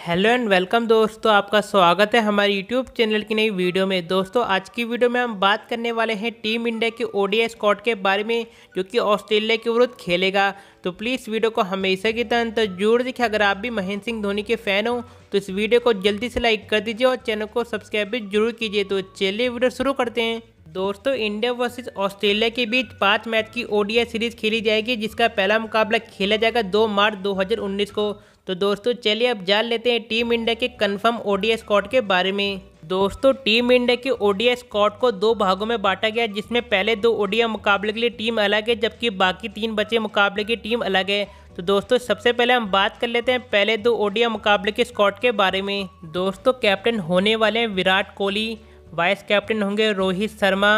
Hello and welcome दोस्तों, आपका स्वागत है हमारे यूट्यूब चैनल की नई वीडियो में। दोस्तों, आज की वीडियो में हम बात करने वाले हैं टीम इंडिया के ओडीआई स्कॉट के बारे में, जो कि ऑस्ट्रेलिया के विरुद्ध खेलेगा। तो प्लीज़ वीडियो को हमेशा की तरह तो ज़रूर देखिए अगर आप भी महेंद्र सिंह धोनी के फ़ैन हो तो इस वीडियो को जल्दी से लाइक कर दीजिए और चैनल को सब्सक्राइब भी ज़रूर कीजिए। तो चलिए वीडियो शुरू करते हैं। दोस्तों, इंडिया वर्सेस ऑस्ट्रेलिया के बीच पाँच मैच की ओडीआई सीरीज़ खेली जाएगी, जिसका पहला मुकाबला खेला जाएगा दो मार्च 2019 को। तो दोस्तों, चलिए अब जान लेते हैं टीम इंडिया के कंफर्म ओडीआई स्कॉट के बारे में। दोस्तों, टीम इंडिया के ओडीआई स्कॉट को दो भागों में बांटा गया, जिसमें पहले दो ओडीआई मुकाबले के लिए टीम अलग है, जबकि बाकी तीन बचे मुकाबले की टीम अलग है। तो दोस्तों, सबसे पहले हम बात कर लेते हैं पहले दो ओडीआई मुकाबले के स्कॉट के बारे में। दोस्तों कैप्टन होने वाले हैं विराट कोहली। वाइस कैप्टन होंगे रोहित शर्मा,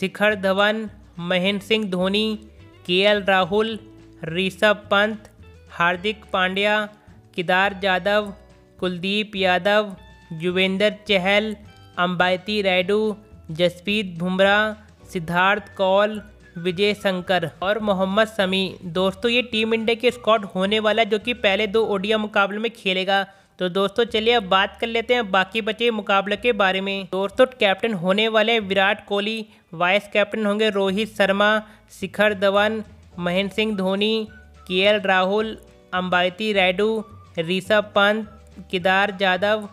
शिखर धवन, महेंद्र सिंह धोनी के राहुल, ऋषभ पंत, हार्दिक पांड्या, केदार यादव कुलदीप यादव युवेंद्र चहल अंबाती रायडू जसप्रीत बुमराह, सिद्धार्थ कौल, विजय शंकर और मोहम्मद समी दोस्तों, ये टीम इंडिया के स्कॉट होने वाला है, जो कि पहले दो ओडिया मुकाबले में खेलेगा। तो दोस्तों, चलिए अब बात कर लेते हैं बाकी बचे मुकाबले के बारे में। दोस्तों कैप्टन होने वाले विराट कोहली वाइस कैप्टन होंगे रोहित शर्मा, शिखर धवन, महेंद्र सिंह धोनी, के राहुल, अंबाती रायडू, ऋषभ पंत, केदार जाधव,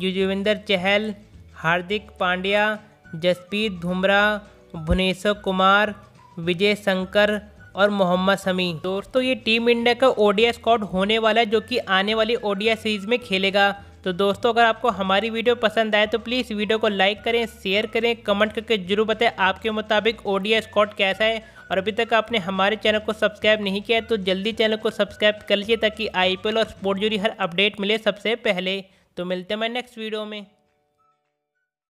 युजवेंद्र चहल, हार्दिक पांड्या, जसप्रीत बुमराह, भुवनेश्वर कुमार, विजय शंकर और मोहम्मद शमी। दोस्तों, ये टीम इंडिया का ओडिया स्कॉट होने वाला है, जो कि आने वाली ओडिया सीरीज़ में खेलेगा। तो दोस्तों, अगर आपको हमारी वीडियो पसंद आए तो प्लीज़ वीडियो को लाइक करें शेयर करें कमेंट करके ज़रूर बताएँ आपके मुताबिक ओडिया स्कॉट कैसा है। और अभी तक आपने हमारे चैनल को सब्सक्राइब नहीं किया है तो जल्दी चैनल को सब्सक्राइब कर लीजिए, ताकि आईपीएल और स्पोर्ट जुड़ी हर अपडेट मिले सबसे पहले। तो मिलते हैं मैं नेक्स्ट वीडियो में।